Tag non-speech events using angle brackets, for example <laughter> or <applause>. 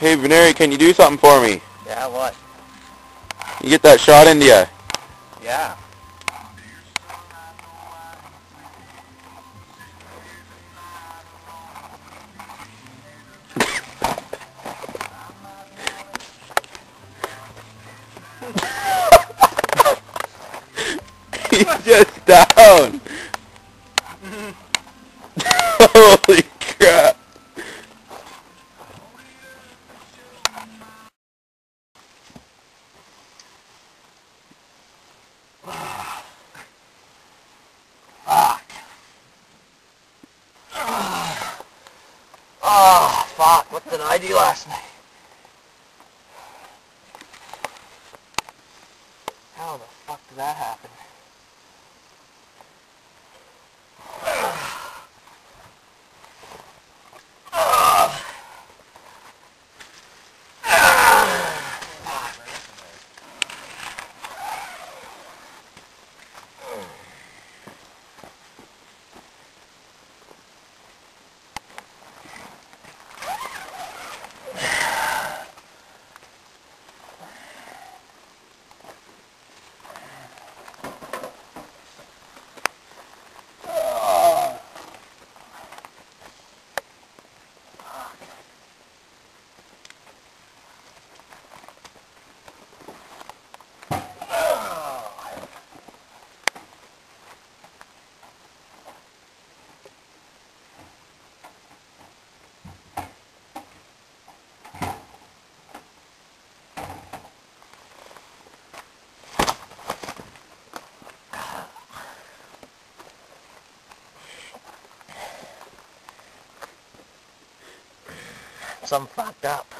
Hey, Veneri, can you do something for me? Yeah, what? You get that shot into you. Yeah. <laughs> He's just down. <laughs> <laughs> Holy What did I do last night? How the fuck did that happen? Some fucked up.